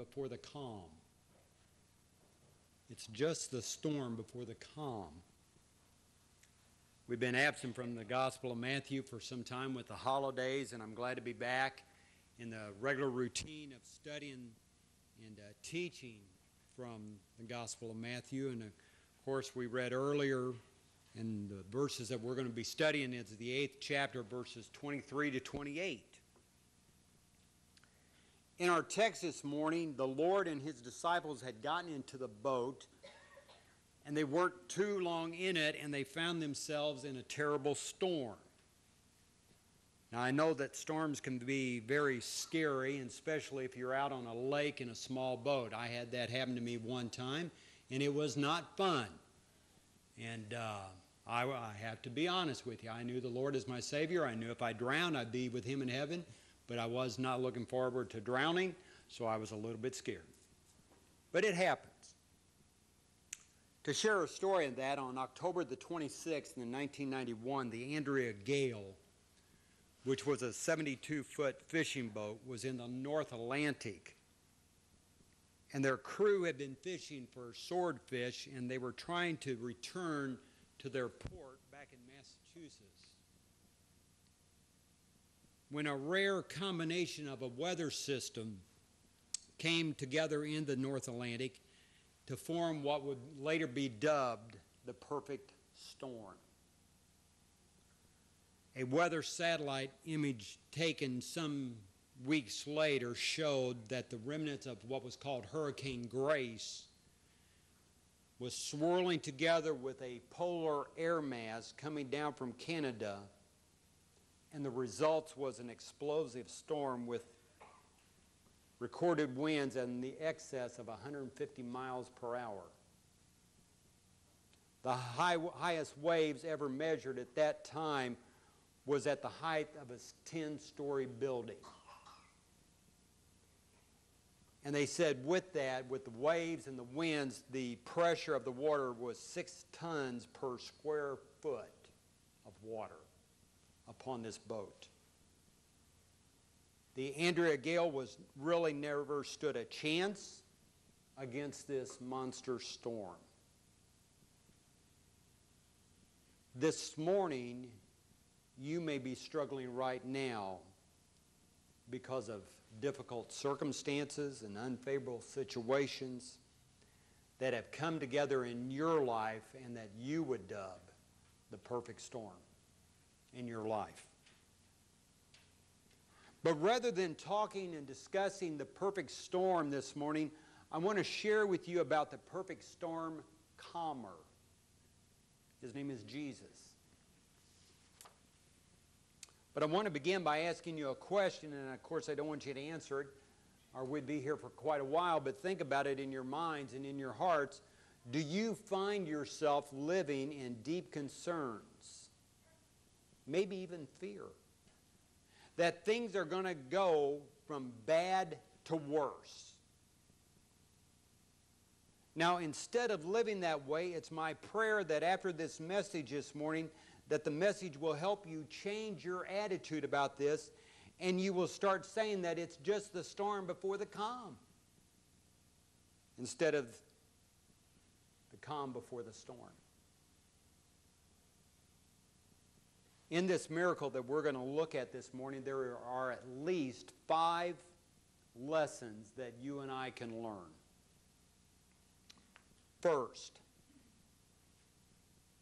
before the calm. It's just the storm before the calm. We've been absent from the Gospel of Matthew for some time with the holidays, and I'm glad to be back in the regular routine of studying and uh, teaching from the Gospel of Matthew. And of course, we read earlier in the verses that we're going to be studying is the eighth chapter, verses 23 to 28. In our text this morning, the Lord and his disciples had gotten into the boat, and they weren't too long in it, and they found themselves in a terrible storm. Now, I know that storms can be very scary, and especially if you're out on a lake in a small boat. I had that happen to me one time, and it was not fun. And uh, I, I have to be honest with you. I knew the Lord as my Savior. I knew if I drowned, I'd be with Him in heaven but I was not looking forward to drowning, so I was a little bit scared. But it happens. To share a story of that, on October the 26th in 1991, the Andrea Gail, which was a 72 foot fishing boat, was in the North Atlantic. And their crew had been fishing for swordfish, and they were trying to return to their port back in Massachusetts when a rare combination of a weather system came together in the North Atlantic to form what would later be dubbed the perfect storm. A weather satellite image taken some weeks later showed that the remnants of what was called Hurricane Grace was swirling together with a polar air mass coming down from Canada and the result was an explosive storm with recorded winds in the excess of 150 miles per hour. The high, highest waves ever measured at that time was at the height of a 10 story building. And they said, with that, with the waves and the winds, the pressure of the water was six tons per square foot of water upon this boat. The Andrea Gail was really never stood a chance against this monster storm. This morning, you may be struggling right now because of difficult circumstances and unfavorable situations that have come together in your life and that you would dub the perfect storm in your life. But rather than talking and discussing the perfect storm this morning, I want to share with you about the perfect storm calmer. His name is Jesus. But I want to begin by asking you a question, and of course, I don't want you to answer it, or we'd be here for quite a while, but think about it in your minds and in your hearts. Do you find yourself living in deep concerns? Maybe even fear. That things are going to go from bad to worse. Now, instead of living that way, it's my prayer that after this message this morning, that the message will help you change your attitude about this and you will start saying that it's just the storm before the calm instead of the calm before the storm. In this miracle that we're going to look at this morning, there are at least five lessons that you and I can learn. First,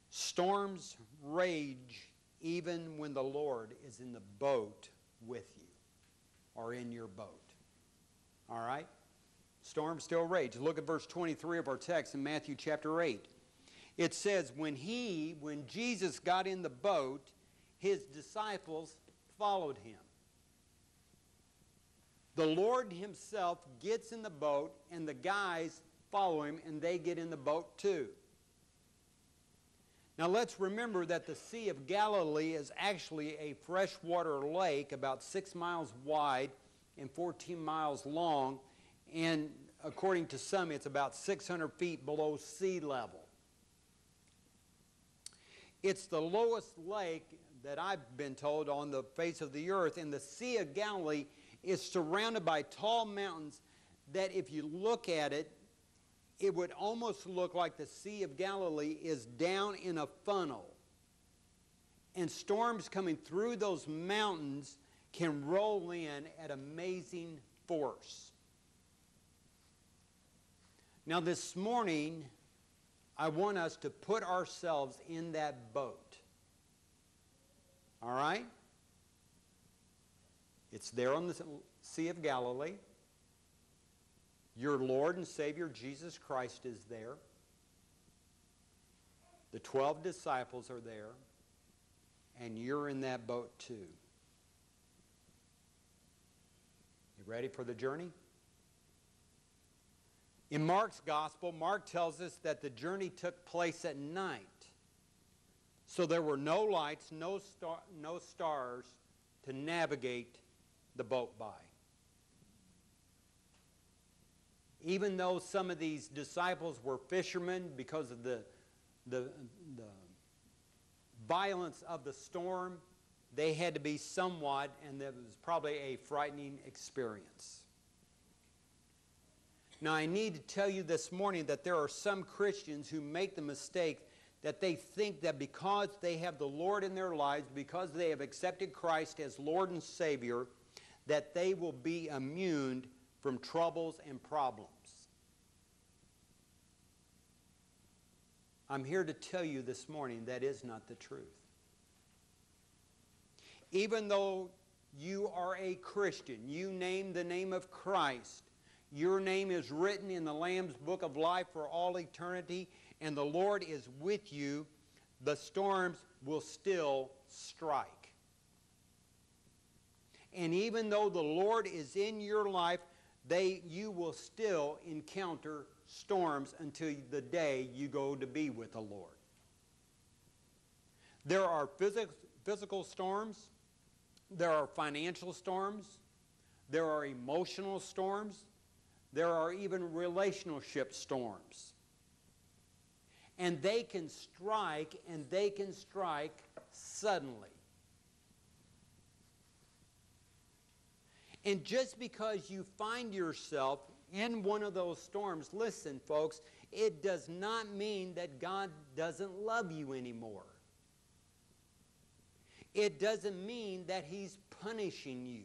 storms rage even when the Lord is in the boat with you or in your boat. All right? Storms still rage. Look at verse 23 of our text in Matthew chapter 8. It says, When he, when Jesus got in the boat, his disciples followed him. The Lord himself gets in the boat, and the guys follow him, and they get in the boat too. Now let's remember that the Sea of Galilee is actually a freshwater lake about six miles wide and 14 miles long, and according to some, it's about 600 feet below sea level. It's the lowest lake that I've been told on the face of the earth, and the Sea of Galilee is surrounded by tall mountains that if you look at it, it would almost look like the Sea of Galilee is down in a funnel. And storms coming through those mountains can roll in at amazing force. Now, this morning, I want us to put ourselves in that boat. All right? It's there on the Sea of Galilee. Your Lord and Savior Jesus Christ is there. The 12 disciples are there. And you're in that boat too. You ready for the journey? In Mark's gospel, Mark tells us that the journey took place at night. So there were no lights, no, star, no stars to navigate the boat by. Even though some of these disciples were fishermen because of the, the, the violence of the storm, they had to be somewhat, and it was probably a frightening experience. Now, I need to tell you this morning that there are some Christians who make the mistake that they think that because they have the Lord in their lives, because they have accepted Christ as Lord and Savior, that they will be immune from troubles and problems. I'm here to tell you this morning that is not the truth. Even though you are a Christian, you name the name of Christ, your name is written in the Lamb's book of life for all eternity, and the Lord is with you, the storms will still strike. And even though the Lord is in your life, they, you will still encounter storms until the day you go to be with the Lord. There are physical, physical storms, there are financial storms, there are emotional storms, there are even relationship storms. And they can strike, and they can strike suddenly. And just because you find yourself in one of those storms, listen, folks, it does not mean that God doesn't love you anymore. It doesn't mean that He's punishing you.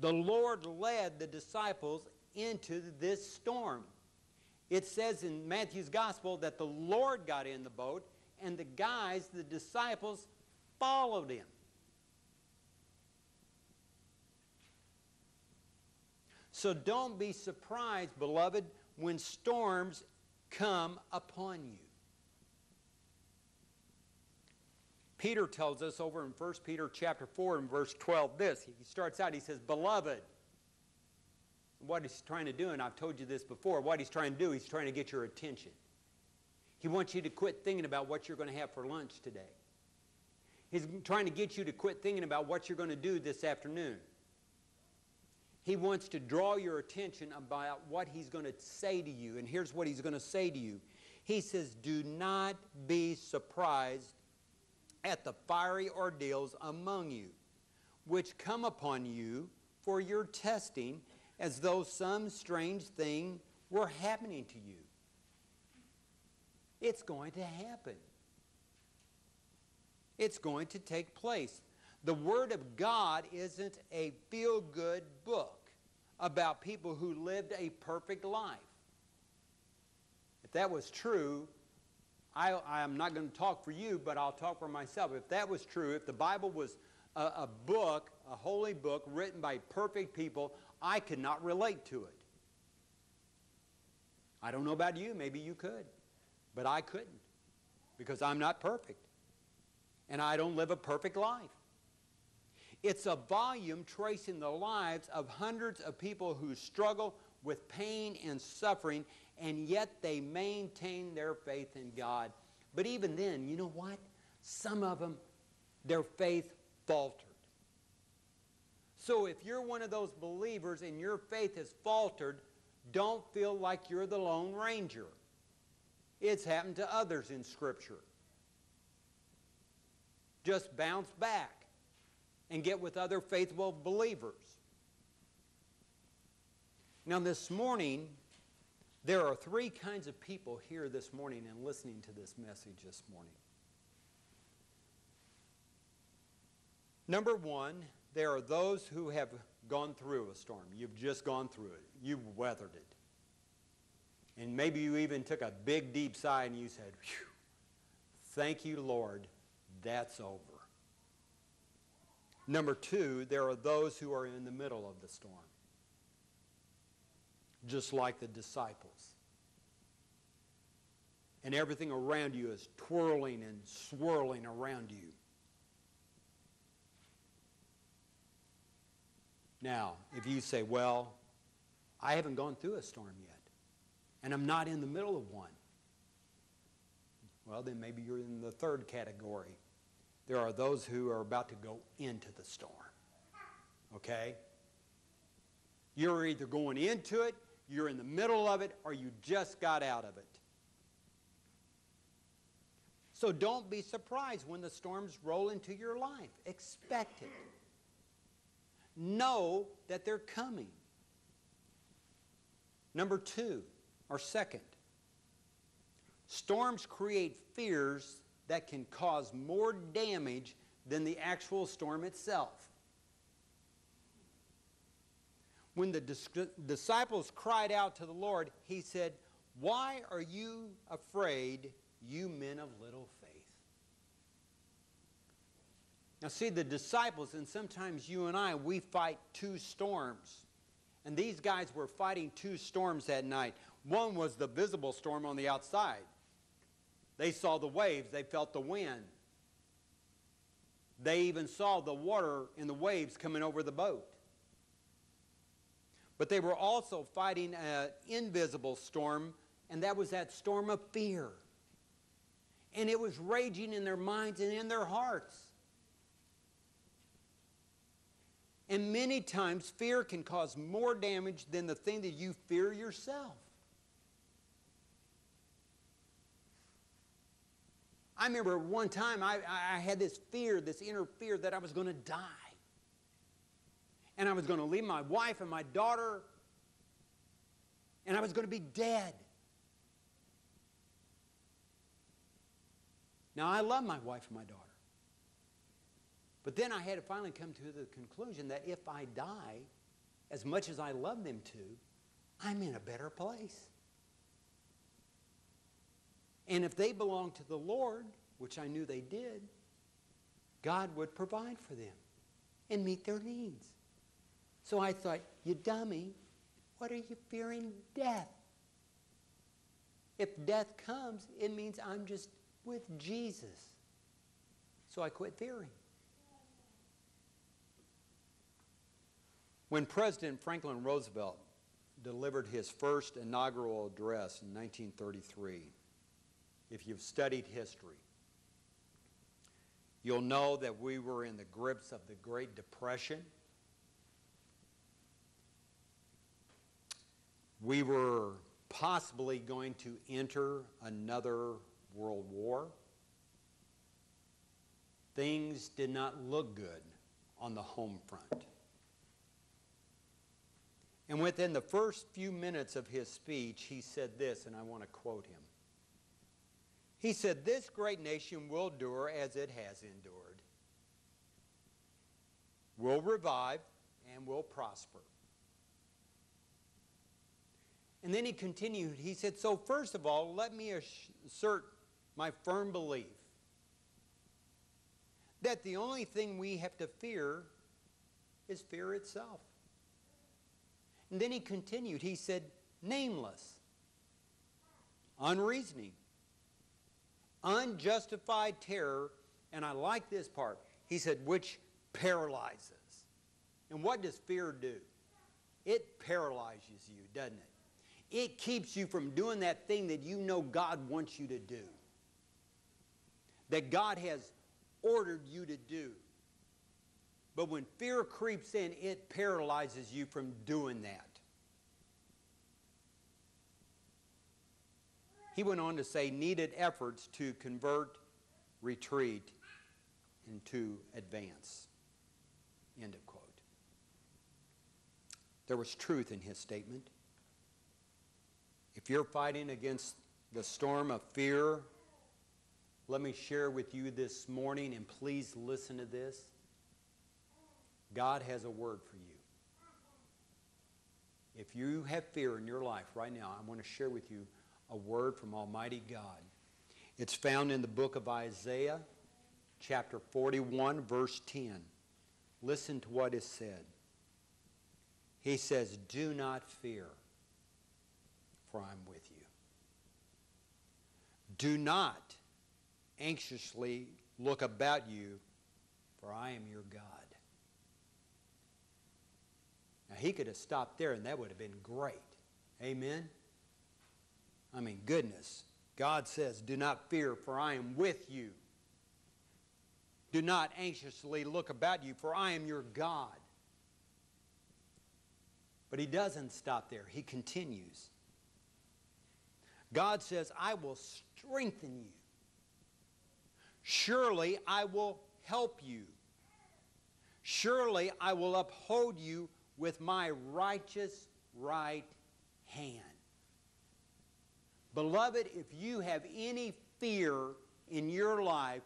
The Lord led the disciples into this storm. It says in Matthew's gospel that the Lord got in the boat and the guys, the disciples, followed him. So don't be surprised, beloved, when storms come upon you. Peter tells us over in 1 Peter chapter 4 and verse 12 this. He starts out, he says, Beloved. What he's trying to do, and I've told you this before, what he's trying to do, he's trying to get your attention. He wants you to quit thinking about what you're going to have for lunch today. He's trying to get you to quit thinking about what you're going to do this afternoon. He wants to draw your attention about what he's going to say to you. And here's what he's going to say to you He says, Do not be surprised at the fiery ordeals among you, which come upon you for your testing, as though some strange thing were happening to you. It's going to happen. It's going to take place. The Word of God isn't a feel good book about people who lived a perfect life. If that was true, I, am not going to talk for you, but I'll talk for myself. If that was true, if the Bible was a, a book, a holy book written by perfect people, I could not relate to it. I don't know about you, maybe you could, but I couldn't because I'm not perfect. And I don't live a perfect life. It's a volume tracing the lives of hundreds of people who struggle with pain and suffering, and yet they maintain their faith in God. But even then, you know what? Some of them, their faith faltered. So if you're one of those believers and your faith has faltered, don't feel like you're the Lone Ranger. It's happened to others in Scripture. Just bounce back and get with other faithful believers. Now, this morning, there are three kinds of people here this morning and listening to this message this morning. Number one, there are those who have gone through a storm. You've just gone through it, you've weathered it. And maybe you even took a big, deep sigh and you said, Thank you, Lord, that's over. Number two, there are those who are in the middle of the storm, just like the disciples. And everything around you is twirling and swirling around you. Now, if you say, well, I haven't gone through a storm yet, and I'm not in the middle of one, well, then maybe you're in the third category. There are those who are about to go into the storm. Okay? You're either going into it, you're in the middle of it, or you just got out of it. So don't be surprised when the storms roll into your life. Expect it. Know that they're coming. Number two, or second, storms create fears that can cause more damage than the actual storm itself. When the dis- disciples cried out to the Lord, he said, Why are you afraid, you men of little faith? Now, see, the disciples, and sometimes you and I, we fight two storms. And these guys were fighting two storms that night. One was the visible storm on the outside. They saw the waves, they felt the wind. They even saw the water in the waves coming over the boat. But they were also fighting an invisible storm, and that was that storm of fear. And it was raging in their minds and in their hearts. And many times, fear can cause more damage than the thing that you fear yourself. I remember one time I, I had this fear, this inner fear that I was going to die. And I was going to leave my wife and my daughter, and I was going to be dead. Now, I love my wife and my daughter. But then I had to finally come to the conclusion that if I die, as much as I love them to, I'm in a better place. And if they belong to the Lord, which I knew they did, God would provide for them and meet their needs. So I thought, you dummy, what are you fearing? Death. If death comes, it means I'm just with Jesus. So I quit fearing. When President Franklin Roosevelt delivered his first inaugural address in 1933, if you've studied history, you'll know that we were in the grips of the Great Depression. We were possibly going to enter another world war. Things did not look good on the home front. And within the first few minutes of his speech, he said this, and I want to quote him. He said, This great nation will endure as it has endured, will revive, and will prosper. And then he continued, he said, So, first of all, let me assert my firm belief that the only thing we have to fear is fear itself. And then he continued. He said, nameless, unreasoning, unjustified terror, and I like this part. He said, which paralyzes. And what does fear do? It paralyzes you, doesn't it? It keeps you from doing that thing that you know God wants you to do, that God has ordered you to do. But when fear creeps in, it paralyzes you from doing that. He went on to say needed efforts to convert, retreat, and to advance. End of quote. There was truth in his statement. If you're fighting against the storm of fear, let me share with you this morning, and please listen to this. God has a word for you. If you have fear in your life right now, I want to share with you a word from Almighty God. It's found in the book of Isaiah, chapter 41, verse 10. Listen to what is said. He says, Do not fear, for I'm with you. Do not anxiously look about you, for I am your God. Now, he could have stopped there, and that would have been great. Amen? I mean, goodness. God says, Do not fear, for I am with you. Do not anxiously look about you, for I am your God. But he doesn't stop there, he continues. God says, I will strengthen you. Surely I will help you. Surely I will uphold you with my righteous right hand. Beloved, if you have any fear in your life,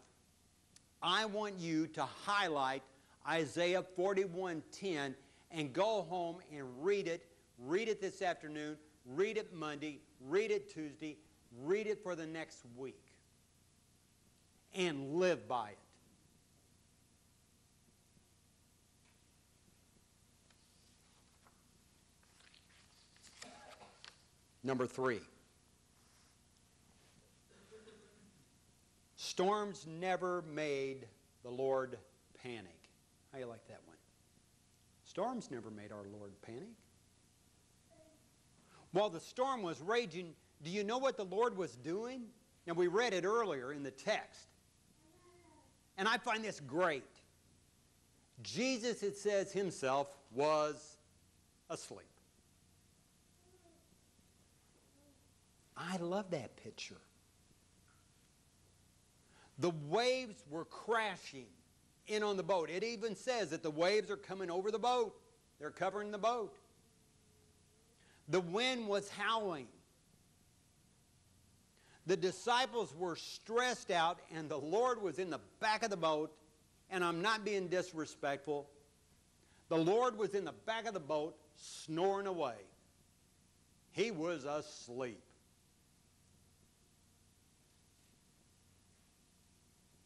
I want you to highlight Isaiah 41:10 and go home and read it. Read it this afternoon, read it Monday, read it Tuesday, read it for the next week. And live by it. Number three. Storms never made the Lord panic. How you like that one? Storms never made our Lord panic. While the storm was raging, do you know what the Lord was doing? Now, we read it earlier in the text. And I find this great. Jesus, it says himself, was asleep. I love that picture. The waves were crashing in on the boat. It even says that the waves are coming over the boat, they're covering the boat. The wind was howling. The disciples were stressed out, and the Lord was in the back of the boat. And I'm not being disrespectful. The Lord was in the back of the boat snoring away. He was asleep.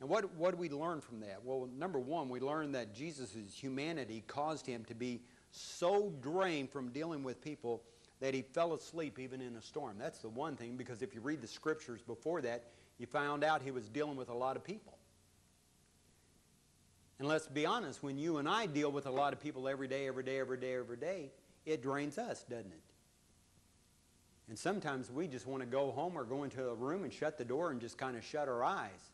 And what, what do we learn from that? Well, number one, we learn that Jesus' humanity caused him to be so drained from dealing with people that he fell asleep even in a storm. That's the one thing, because if you read the scriptures before that, you found out he was dealing with a lot of people. And let's be honest, when you and I deal with a lot of people every day, every day, every day, every day, it drains us, doesn't it? And sometimes we just want to go home or go into a room and shut the door and just kind of shut our eyes.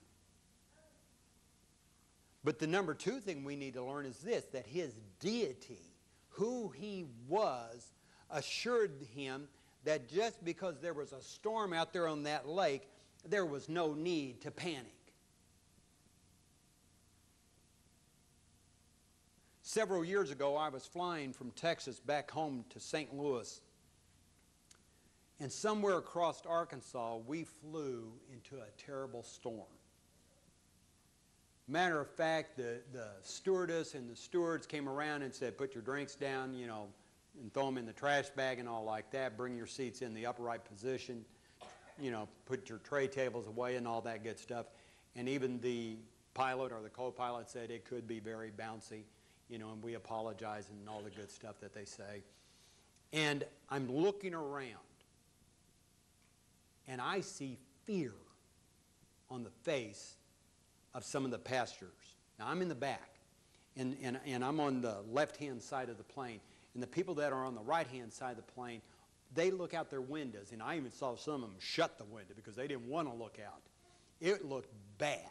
But the number two thing we need to learn is this that his deity, who he was, assured him that just because there was a storm out there on that lake, there was no need to panic. Several years ago, I was flying from Texas back home to St. Louis. And somewhere across Arkansas, we flew into a terrible storm. Matter of fact, the, the stewardess and the stewards came around and said, put your drinks down, you know, and throw them in the trash bag and all like that. Bring your seats in the upright position. You know, put your tray tables away and all that good stuff. And even the pilot or the co-pilot said it could be very bouncy, you know, and we apologize and all the good stuff that they say. And I'm looking around and I see fear on the face of some of the pastures. Now, I'm in the back, and, and, and I'm on the left hand side of the plane. And the people that are on the right hand side of the plane, they look out their windows. And I even saw some of them shut the window because they didn't want to look out. It looked bad.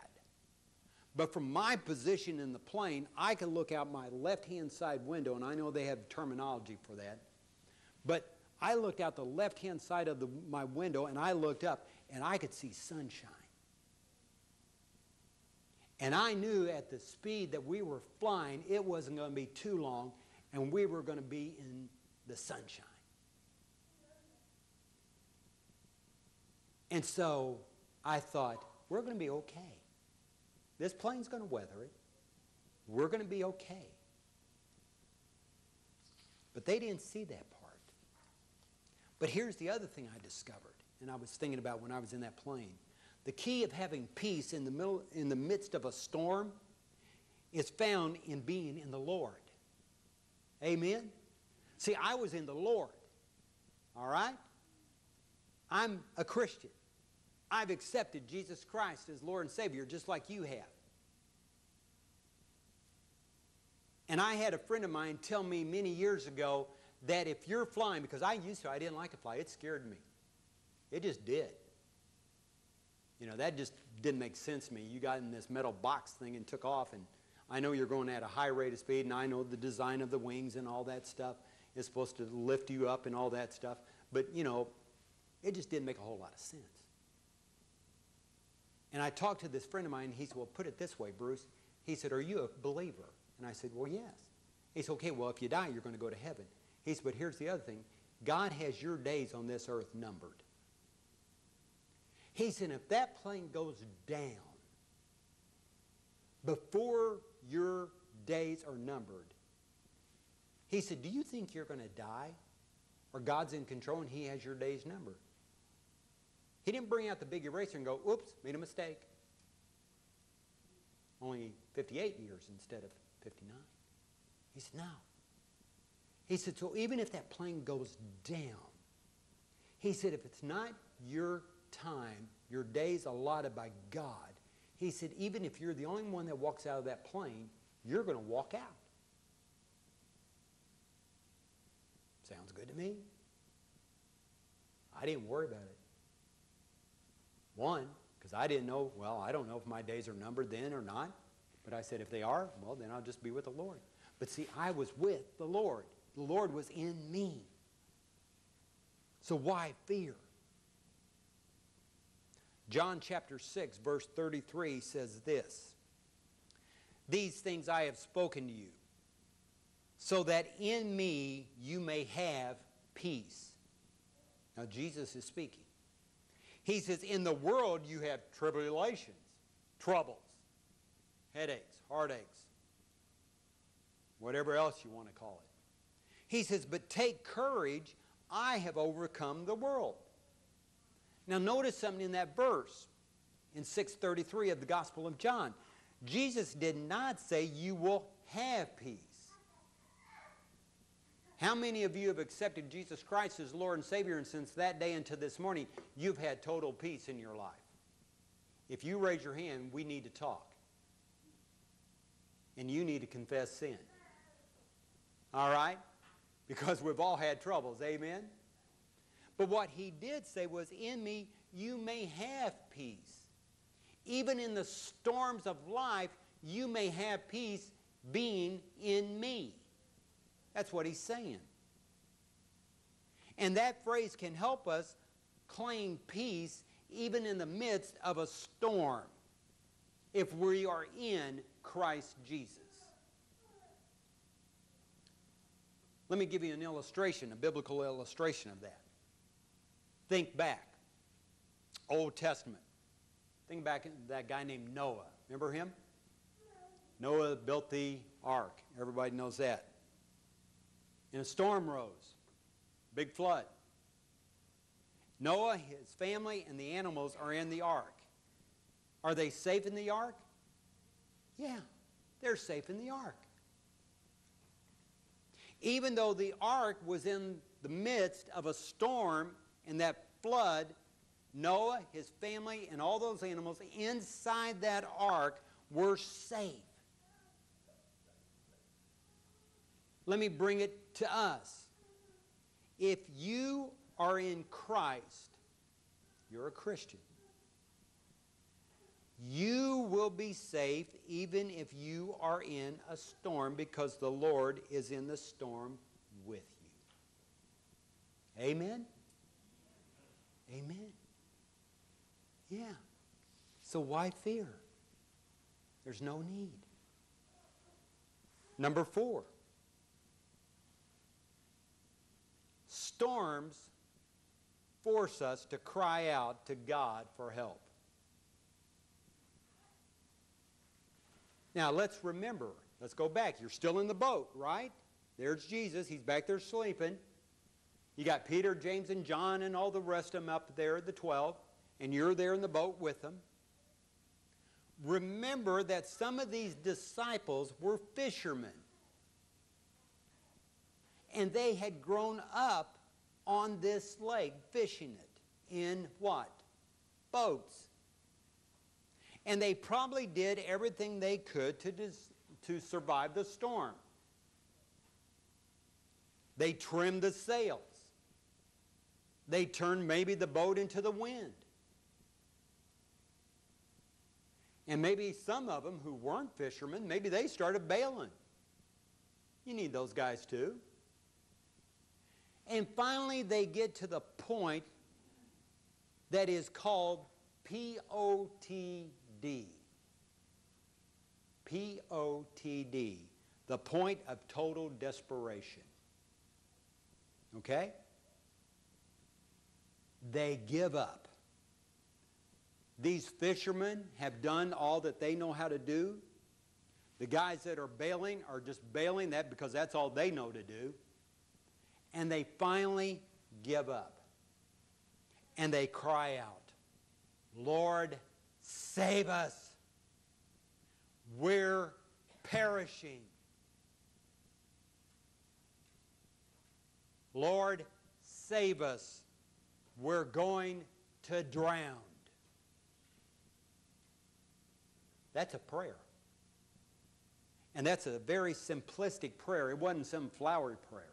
But from my position in the plane, I could look out my left hand side window, and I know they have terminology for that. But I looked out the left hand side of the, my window, and I looked up, and I could see sunshine. And I knew at the speed that we were flying, it wasn't going to be too long, and we were going to be in the sunshine. And so I thought, we're going to be okay. This plane's going to weather it. We're going to be okay. But they didn't see that part. But here's the other thing I discovered, and I was thinking about when I was in that plane. The key of having peace in the, middle, in the midst of a storm is found in being in the Lord. Amen? See, I was in the Lord. All right? I'm a Christian. I've accepted Jesus Christ as Lord and Savior just like you have. And I had a friend of mine tell me many years ago that if you're flying, because I used to, I didn't like to fly, it scared me. It just did. You know, that just didn't make sense to me. You got in this metal box thing and took off, and I know you're going at a high rate of speed, and I know the design of the wings and all that stuff is supposed to lift you up and all that stuff. But, you know, it just didn't make a whole lot of sense. And I talked to this friend of mine, he said, Well, put it this way, Bruce. He said, Are you a believer? And I said, Well, yes. He said, Okay, well, if you die, you're going to go to heaven. He said, But here's the other thing God has your days on this earth numbered. He said, If that plane goes down before your days are numbered, he said, Do you think you're going to die? Or God's in control and He has your days numbered? He didn't bring out the big eraser and go, Oops, made a mistake. Only 58 years instead of 59. He said, No. He said, So even if that plane goes down, he said, if it's not your time, your days allotted by God, he said, even if you're the only one that walks out of that plane, you're going to walk out. Sounds good to me. I didn't worry about it. One, because I didn't know, well, I don't know if my days are numbered then or not. But I said, if they are, well, then I'll just be with the Lord. But see, I was with the Lord. The Lord was in me. So why fear? John chapter 6, verse 33 says this These things I have spoken to you, so that in me you may have peace. Now, Jesus is speaking. He says, In the world you have tribulations, troubles, headaches, heartaches, whatever else you want to call it. He says, But take courage, I have overcome the world. Now notice something in that verse in 633 of the Gospel of John. Jesus did not say you will have peace. How many of you have accepted Jesus Christ as Lord and Savior and since that day until this morning you've had total peace in your life? If you raise your hand, we need to talk. And you need to confess sin. All right? Because we've all had troubles. Amen? But what he did say was, In me you may have peace. Even in the storms of life, you may have peace being in me. That's what he's saying. And that phrase can help us claim peace even in the midst of a storm if we are in Christ Jesus. Let me give you an illustration, a biblical illustration of that. Think back. Old Testament. Think back to that guy named Noah. Remember him? Noah built the ark. Everybody knows that. And a storm rose. Big flood. Noah, his family, and the animals are in the ark. Are they safe in the ark? Yeah, they're safe in the ark. Even though the ark was in the midst of a storm and that flood, Noah, his family, and all those animals inside that ark were safe. Let me bring it to us. If you are in Christ, you're a Christian. You will be safe even if you are in a storm because the Lord is in the storm with you. Amen? Amen. Yeah. So why fear? There's no need. Number four storms force us to cry out to God for help. Now, let's remember, let's go back. You're still in the boat, right? There's Jesus. He's back there sleeping. You got Peter, James, and John, and all the rest of them up there, the 12, and you're there in the boat with them. Remember that some of these disciples were fishermen. And they had grown up on this lake fishing it in what? Boats. And they probably did everything they could to, to survive the storm. They trimmed the sails. They turned maybe the boat into the wind. And maybe some of them who weren't fishermen, maybe they started bailing. You need those guys too. And finally, they get to the point that is called POTD. POTD, the point of total desperation. Okay? They give up. These fishermen have done all that they know how to do. The guys that are bailing are just bailing that because that's all they know to do. And they finally give up. And they cry out, Lord, save us. We're perishing. Lord, save us. We're going to drown. That's a prayer. And that's a very simplistic prayer. It wasn't some flowery prayer.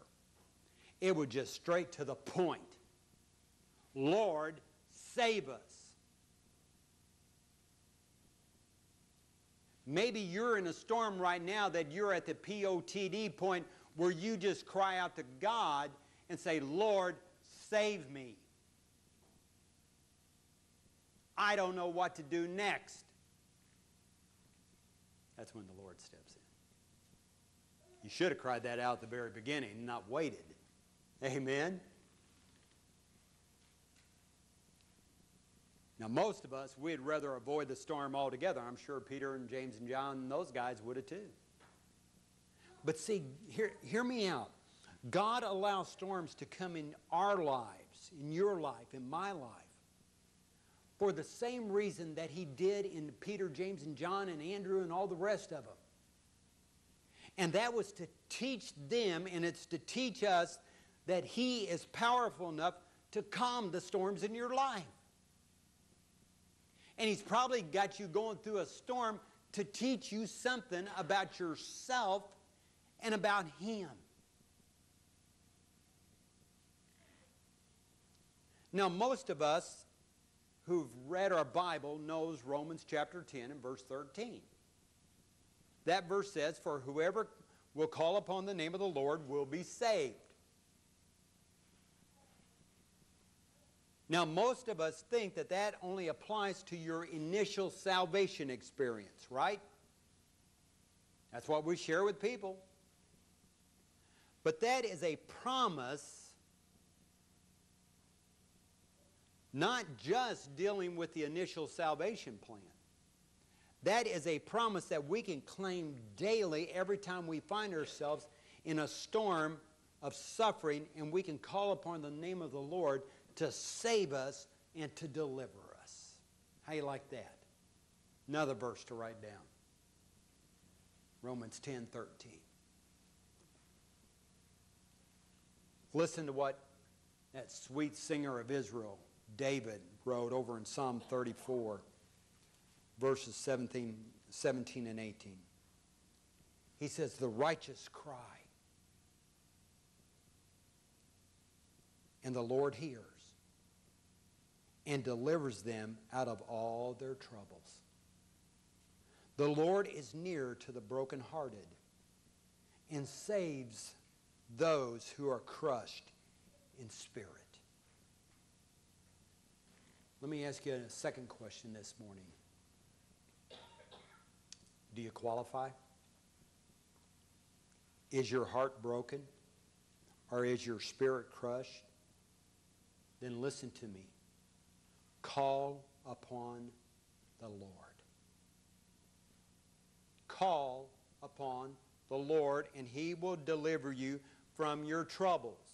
It was just straight to the point. Lord, save us. Maybe you're in a storm right now that you're at the POTD point where you just cry out to God and say, Lord, save me. I don't know what to do next. That's when the Lord steps in. You should have cried that out at the very beginning and not waited. Amen. Now, most of us, we'd rather avoid the storm altogether. I'm sure Peter and James and John and those guys would have too. But see, hear, hear me out. God allows storms to come in our lives, in your life, in my life, for the same reason that He did in Peter, James, and John, and Andrew, and all the rest of them. And that was to teach them, and it's to teach us that He is powerful enough to calm the storms in your life. And He's probably got you going through a storm to teach you something about yourself and about Him. Now, most of us who've read our Bible knows Romans chapter 10 and verse 13. That verse says, For whoever will call upon the name of the Lord will be saved. Now, most of us think that that only applies to your initial salvation experience, right? That's what we share with people. But that is a promise, not just dealing with the initial salvation plan. That is a promise that we can claim daily every time we find ourselves in a storm of suffering and we can call upon the name of the Lord to save us and to deliver us. How you like that? Another verse to write down. Romans 10 13. Listen to what that sweet singer of Israel, David, wrote over in Psalm 34, verses 17, 17 and 18. He says, The righteous cry, and the Lord hears and delivers them out of all their troubles. The Lord is near to the brokenhearted and saves those who are crushed in spirit. Let me ask you a second question this morning. Do you qualify? Is your heart broken? Or is your spirit crushed? then listen to me. Call upon the Lord. Call upon the Lord, and He will deliver you from your troubles.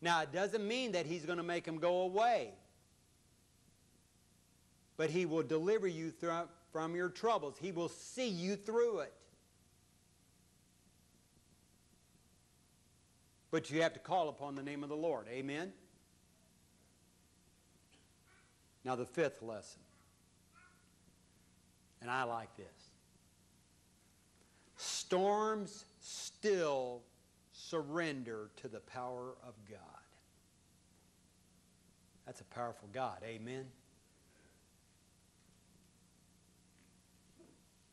Now, it doesn't mean that He's going to make them go away, but He will deliver you from your troubles. He will see you through it. But you have to call upon the name of the Lord. Amen? Now, the fifth lesson. And I like this. Storms still surrender to the power of God. That's a powerful God. Amen?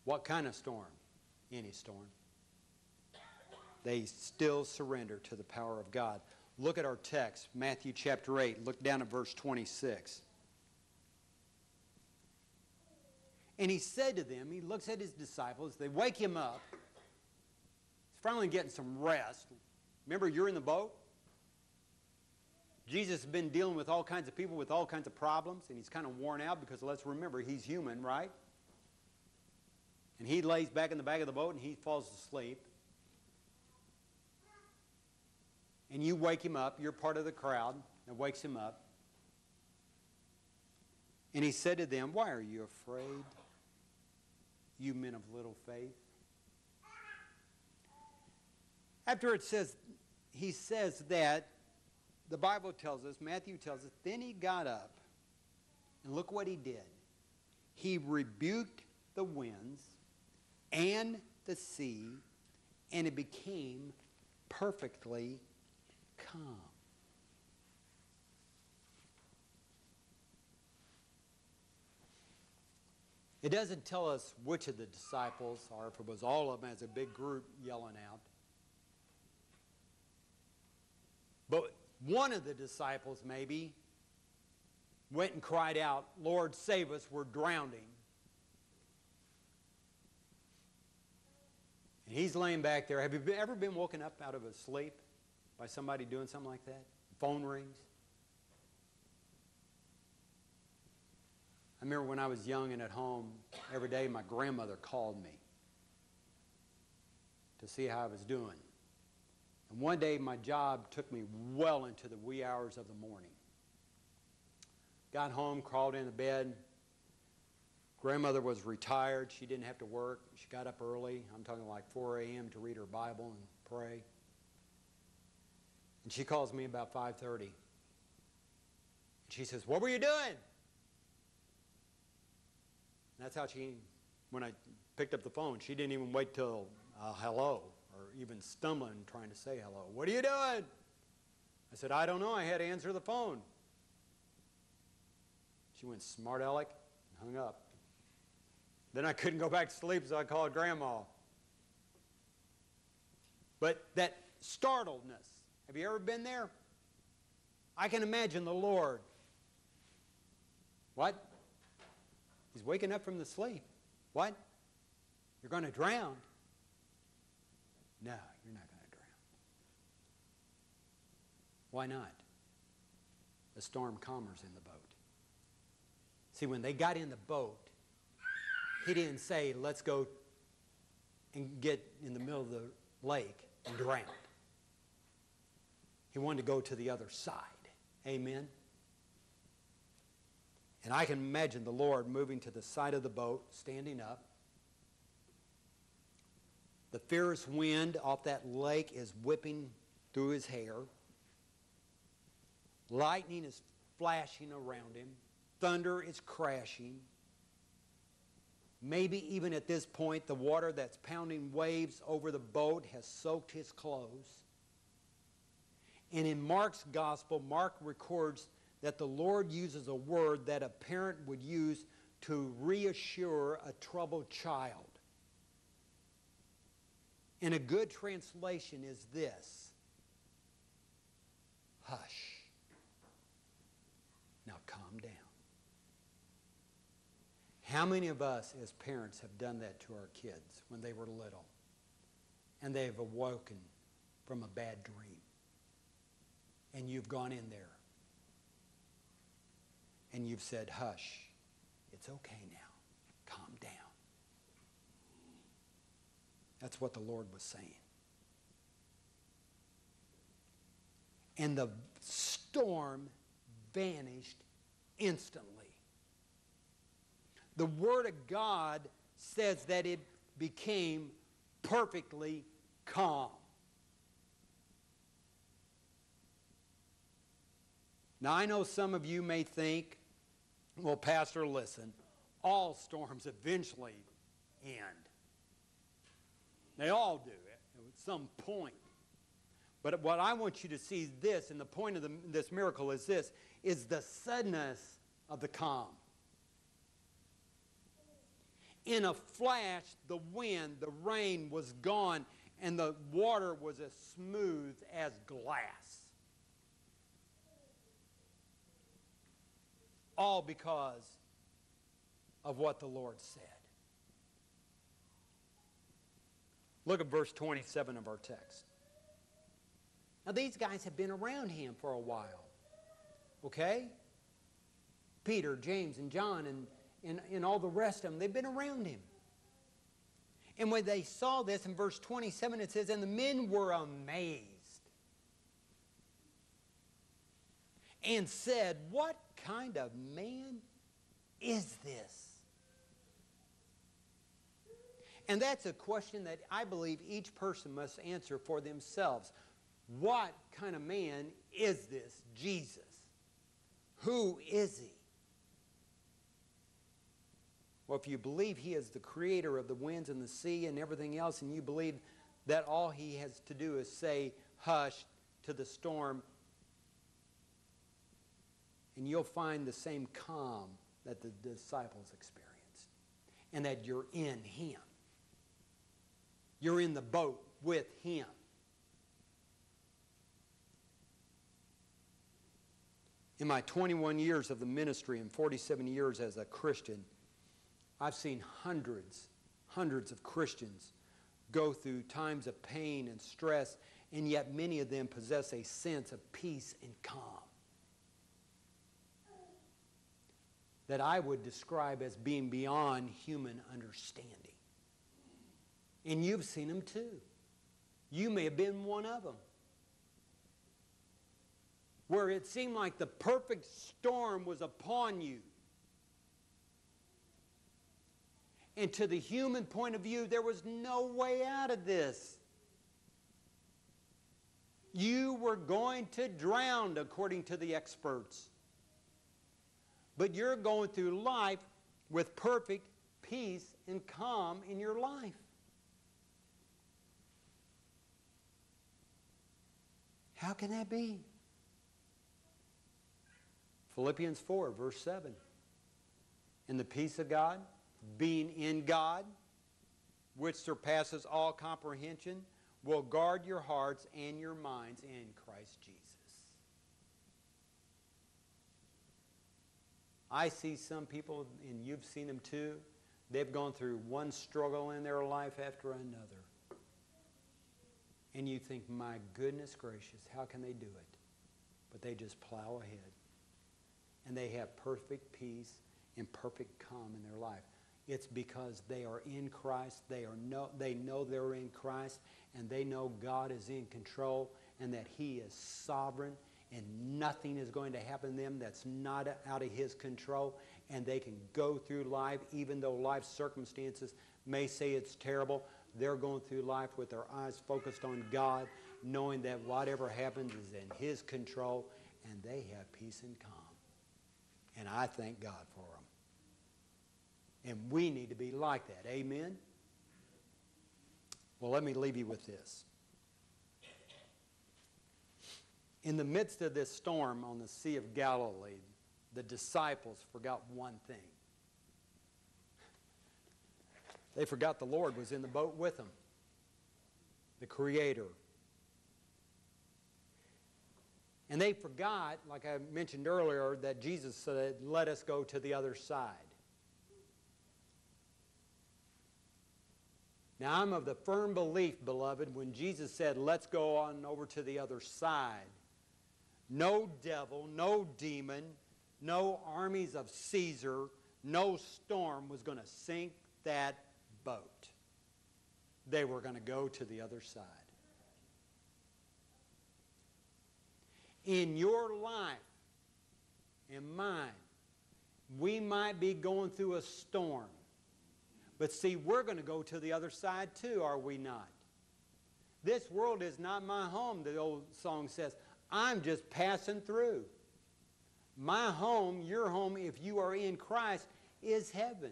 What kind of storm? Any storm. They still surrender to the power of God. Look at our text, Matthew chapter 8. Look down at verse 26. And he said to them, he looks at his disciples, they wake him up. He's finally getting some rest. Remember, you're in the boat? Jesus has been dealing with all kinds of people with all kinds of problems, and he's kind of worn out because let's remember, he's human, right? And he lays back in the back of the boat and he falls asleep. And you wake him up, you're part of the crowd that wakes him up. And he said to them, Why are you afraid? you men of little faith. After it says, he says that, the Bible tells us, Matthew tells us, then he got up, and look what he did. He rebuked the winds and the sea, and it became perfectly calm. It doesn't tell us which of the disciples, or if it was all of them as a big group yelling out. But one of the disciples, maybe, went and cried out, Lord, save us, we're drowning. And he's laying back there. Have you ever been woken up out of a sleep by somebody doing something like that? Phone rings. I remember when I was young and at home, every day my grandmother called me to see how I was doing. And one day my job took me well into the wee hours of the morning. Got home, crawled into bed. Grandmother was retired. She didn't have to work. She got up early. I'm talking like 4 a.m. to read her Bible and pray. And she calls me about 5:30. She says, "What were you doing?" That's how she, when I picked up the phone, she didn't even wait till uh, hello or even stumbling trying to say hello. What are you doing? I said, I don't know. I had to answer the phone. She went smart aleck and hung up. Then I couldn't go back to sleep, so I called grandma. But that startledness, have you ever been there? I can imagine the Lord. What? He's waking up from the sleep. What? You're going to drown. No, you're not going to drown. Why not? The storm calmer's in the boat. See, when they got in the boat, he didn't say, let's go and get in the middle of the lake and drown. He wanted to go to the other side. Amen. And I can imagine the Lord moving to the side of the boat, standing up. The fierce wind off that lake is whipping through his hair. Lightning is flashing around him. Thunder is crashing. Maybe even at this point, the water that's pounding waves over the boat has soaked his clothes. And in Mark's gospel, Mark records that the Lord uses a word that a parent would use to reassure a troubled child. And a good translation is this Hush. Now calm down. How many of us as parents have done that to our kids when they were little and they have awoken from a bad dream? And you've gone in there. And you've said, Hush, it's okay now. Calm down. That's what the Lord was saying. And the storm vanished instantly. The Word of God says that it became perfectly calm. Now, I know some of you may think, well, Pastor, listen, all storms eventually end. They all do at some point. But what I want you to see is this, and the point of the, this miracle is this, is the suddenness of the calm. In a flash, the wind, the rain was gone, and the water was as smooth as glass. All because of what the Lord said. Look at verse 27 of our text. Now, these guys have been around him for a while. Okay? Peter, James, and John, and, and, and all the rest of them, they've been around him. And when they saw this in verse 27, it says, And the men were amazed and said, What kind of man is this? And that's a question that I believe each person must answer for themselves. What kind of man is this Jesus? Who is he? Well, if you believe he is the creator of the winds and the sea and everything else, and you believe that all he has to do is say, hush to the storm, and you'll find the same calm that the disciples experienced, and that you're in him. You're in the boat with him. In my 21 years of the ministry and 47 years as a Christian, I've seen hundreds, hundreds of Christians go through times of pain and stress, and yet many of them possess a sense of peace and calm that I would describe as being beyond human understanding. And you've seen them too. You may have been one of them where it seemed like the perfect storm was upon you. And to the human point of view, there was no way out of this. You were going to drown, according to the experts. But you're going through life with perfect peace and calm in your life. How can that be? Philippians 4, verse 7. In the peace of God, being in God, which surpasses all comprehension, will guard your hearts and your minds in Christ Jesus. I see some people, and you've seen them too, they've gone through one struggle in their life after another. And you think, my goodness gracious, how can they do it? But they just plow ahead and they have perfect peace and perfect calm in their life. It's because they are in Christ. They, are know, they know they're in Christ, and they know God is in control and that He is sovereign, and nothing is going to happen to them that's not out of His control. And they can go through life, even though life circumstances may say it's terrible. They're going through life with their eyes focused on God, knowing that whatever happens is in His control, and they have peace and calm. And I thank God for them. And we need to be like that. Amen? Well, let me leave you with this. In the midst of this storm on the Sea of Galilee, the disciples forgot one thing. They forgot the Lord was in the boat with them, the Creator, And they forgot, like I mentioned earlier, that Jesus said, Let us go to the other side. Now, I'm of the firm belief, beloved, when Jesus said, Let's go on over to the other side, no devil, no demon, no armies of Caesar, no storm was going to sink that boat. They were going to go to the other side. In your life, in mine, we might be going through a storm. But see, we're going to go to the other side too, are we not? This world is not my home, the old song says. I'm just passing through. My home, your home, if you are in Christ, is heaven.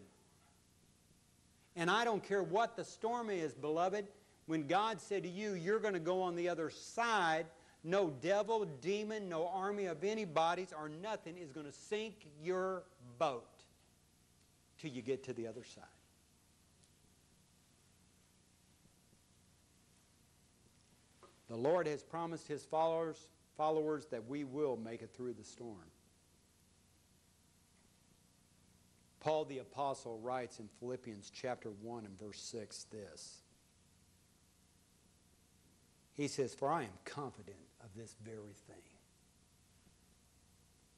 And I don't care what the storm is, beloved. When God said to you, you're going to go on the other side, no devil, demon, no army of anybody's or nothing is going to sink your boat till you get to the other side. The Lord has promised his followers, followers that we will make it through the storm. Paul the Apostle writes in Philippians chapter 1 and verse 6 this. He says, For I am confident of this very thing,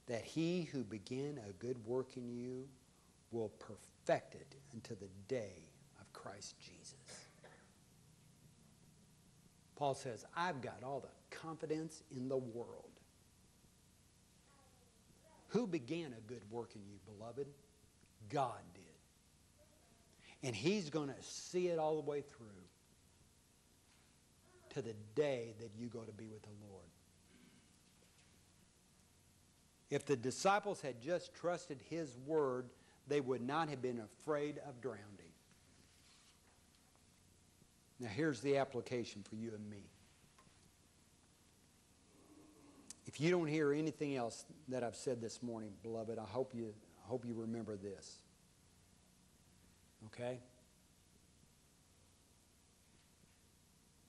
that he who began a good work in you will perfect it unto the day of Christ Jesus. Paul says, I've got all the confidence in the world. Who began a good work in you, beloved? God did. And He's going to see it all the way through to the day that you go to be with the Lord. If the disciples had just trusted His word, they would not have been afraid of drowning. Now, here's the application for you and me. If you don't hear anything else that I've said this morning, beloved, I hope you, I hope you remember this. Okay?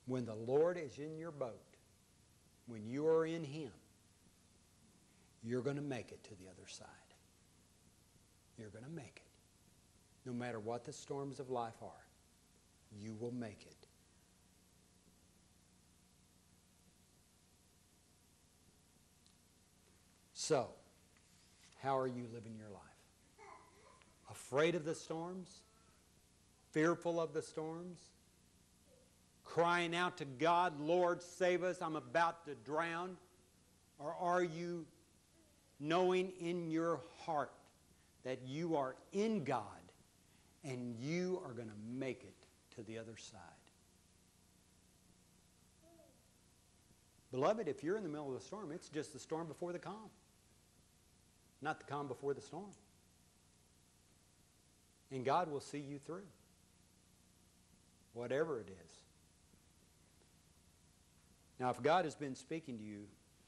When the Lord is in your boat, when you are in Him, you're going to make it to the other side. You're going to make it. No matter what the storms of life are, you will make it. So, how are you living your life? Afraid of the storms? Fearful of the storms? Crying out to God, Lord, save us, I'm about to drown? Or are you knowing in your heart that you are in God and you are going to make it to the other side? Beloved, if you're in the middle of the storm, it's just the storm before the calm not the calm before the storm. And God will see you through, whatever it is. Now, if God has been speaking to you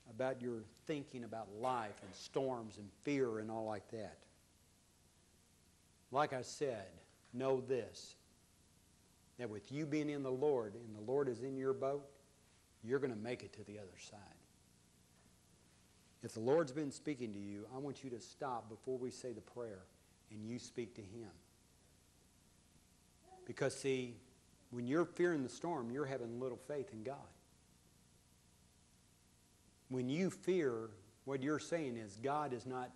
about your thinking about life and storms and fear and all like that, like I said, know this that with you being in the Lord and the Lord is in your boat, you're going to make it to the other side. If the Lord's been speaking to you, I want you to stop before we say the prayer and you speak to Him. Because, see, when you're fearing the storm, you're having little faith in God. When you fear, what you're saying is God is not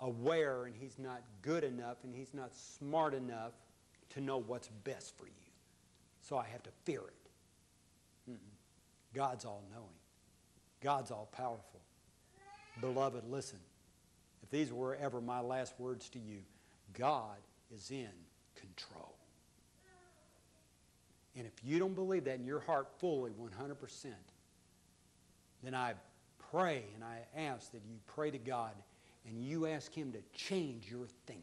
aware and He's not good enough and He's not smart enough to know what's best for you. So I have to fear it. Mm-mm. God's all knowing. God's all powerful. Beloved, listen. If these were ever my last words to you, God is in control. And if you don't believe that in your heart fully, 100%, then I pray and I ask that you pray to God and you ask Him to change your thinking.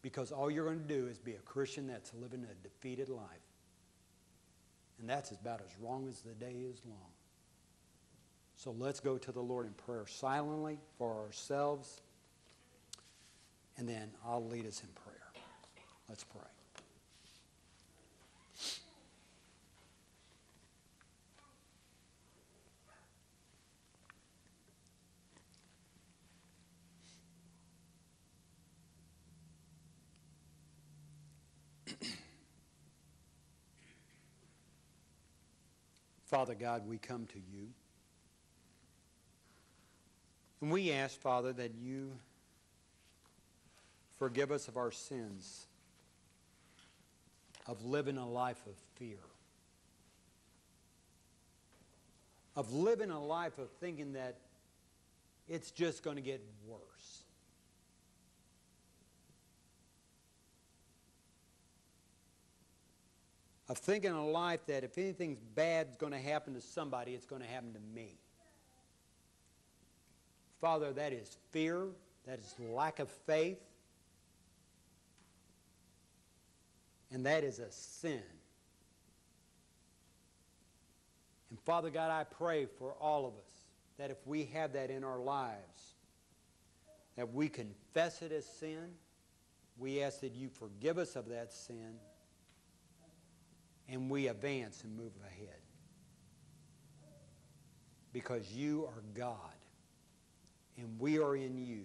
Because all you're going to do is be a Christian that's living a defeated life. And that's about as wrong as the day is long. So let's go to the Lord in prayer silently for ourselves, and then I'll lead us in prayer. Let's pray. Father God, we come to you. And we ask, Father, that you forgive us of our sins of living a life of fear, of living a life of thinking that it's just going to get worse. Of thinking a life that if anything bad's going to happen to somebody, it's going to happen to me. Father, that is fear, that is lack of faith, and that is a sin. And Father God, I pray for all of us that if we have that in our lives, that we confess it as sin. We ask that you forgive us of that sin, and we advance and move ahead. Because you are God, and we are in you,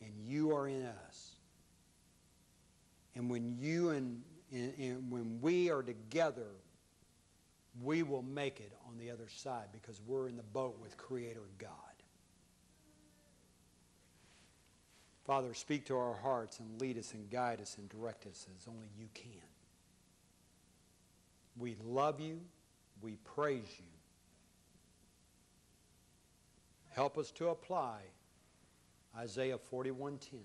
and you are in us. And when you and, and, and when we are together, we will make it on the other side because we're in the boat with Creator God. Father, speak to our hearts and lead us and guide us and direct us as only you can. We love you. We praise you. Help us to apply Isaiah 41:10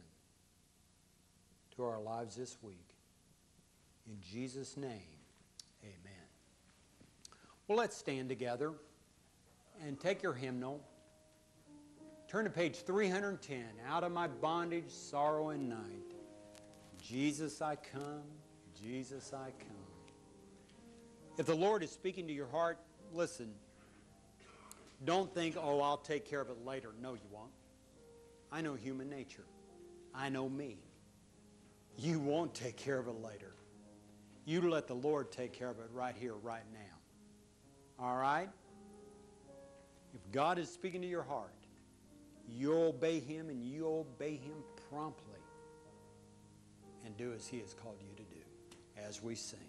to our lives this week. In Jesus' name, amen. Well, let's stand together and take your hymnal. Turn to page 310. Out of my bondage, sorrow, and night. Jesus, I come. Jesus, I come. If the Lord is speaking to your heart, listen. Don't think, oh, I'll take care of it later. No, you won't. I know human nature. I know me. You won't take care of it later. You let the Lord take care of it right here, right now. All right? If God is speaking to your heart, you obey Him and you obey Him promptly and do as He has called you to do as we sing.